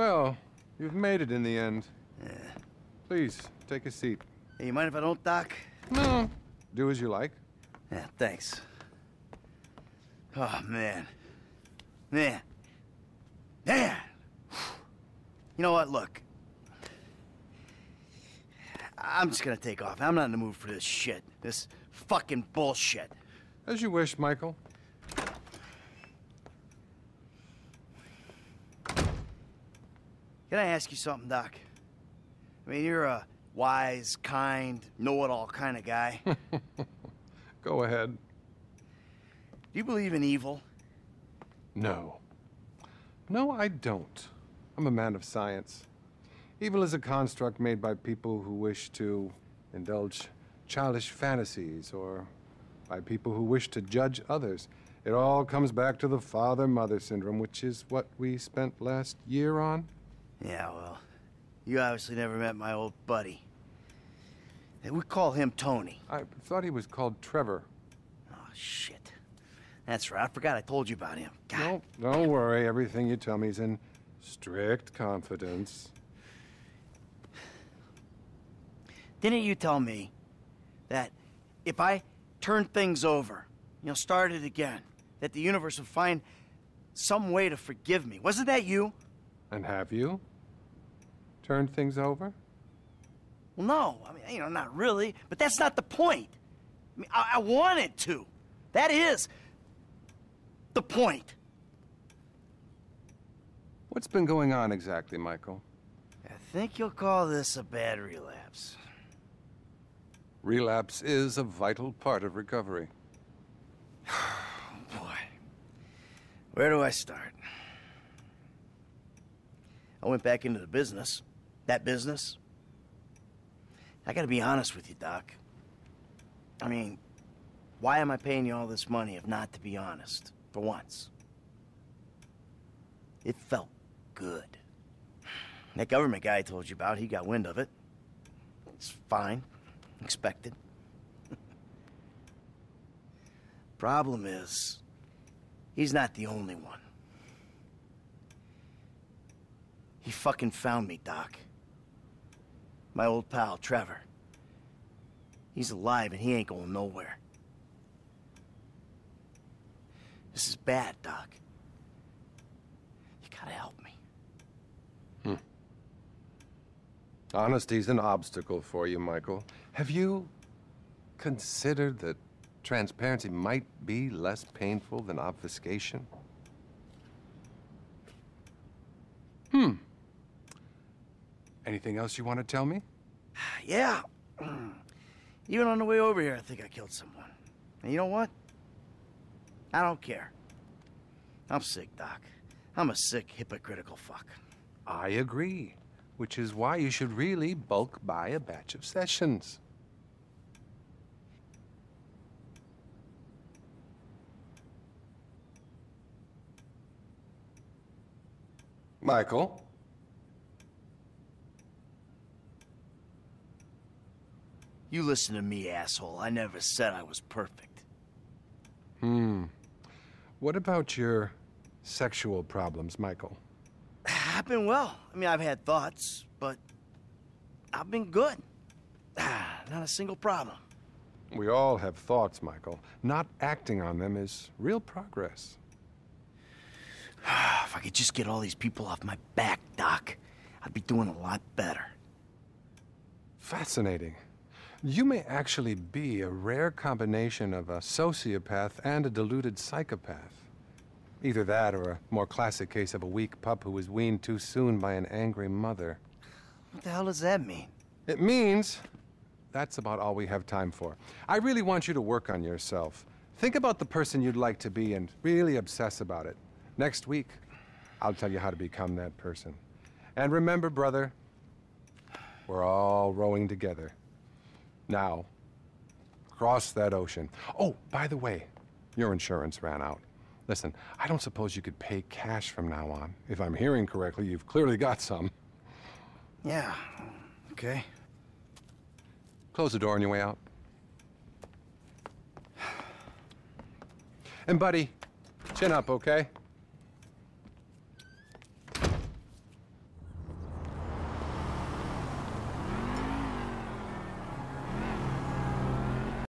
Well, you've made it in the end. Yeah. Please, take a seat. Hey, you mind if I don't, Doc? No. Do as you like. Yeah, thanks. Oh, man. Man. Man! You know what? Look. I'm just gonna take off. I'm not in the mood for this shit. This fucking bullshit. As you wish, Michael. Can I ask you something, Doc? I mean, you're a wise, kind, know-it-all kind of guy. Go ahead. Do you believe in evil? No. No, I don't. I'm a man of science. Evil is a construct made by people who wish to indulge childish fantasies or by people who wish to judge others. It all comes back to the father mother syndrome, which is what we spent last year on. Yeah, well, you obviously never met my old buddy. We call him Tony. I thought he was called Trevor. Oh, shit. That's right. I forgot I told you about him. God. No, don't worry. Everything you tell me is in strict confidence. Didn't you tell me that if I turned things over, you know, started again, that the universe would find some way to forgive me? Wasn't that you? And have you turned things over? Well, no. I mean, you know, not really. But that's not the point. I mean, I, I wanted to. That is the point. What's been going on exactly, Michael? I think you'll call this a bad relapse. Relapse is a vital part of recovery. Boy, where do I start? I went back into the business. That business. I gotta be honest with you, Doc. I mean, why am I paying you all this money if not to be honest? For once. It felt good. That government guy I told you about, he got wind of it. It's fine. Expected. Problem is, he's not the only one. He fucking found me, Doc. My old pal, Trevor. He's alive and he ain't going nowhere. This is bad, Doc. You gotta help me. Hmm. Honesty's an obstacle for you, Michael. Have you considered that transparency might be less painful than obfuscation? Anything else you want to tell me? Yeah. Even on the way over here, I think I killed someone. And you know what? I don't care. I'm sick, Doc. I'm a sick, hypocritical fuck. I agree, which is why you should really bulk buy a batch of sessions. Michael? You listen to me, asshole. I never said I was perfect. Hmm. What about your sexual problems, Michael? I've been well. I mean, I've had thoughts, but I've been good. Not a single problem. We all have thoughts, Michael. Not acting on them is real progress. if I could just get all these people off my back, Doc, I'd be doing a lot better. Fascinating. You may actually be a rare combination of a sociopath and a deluded psychopath. Either that or a more classic case of a weak pup who was weaned too soon by an angry mother. What the hell does that mean? It means that's about all we have time for. I really want you to work on yourself. Think about the person you'd like to be and really obsess about it. Next week, I'll tell you how to become that person. And remember, brother, we're all rowing together. Now, cross that ocean. Oh, by the way, your insurance ran out. Listen, I don't suppose you could pay cash from now on. If I'm hearing correctly, you've clearly got some. Yeah, okay. Close the door on your way out. And, buddy, chin up, okay?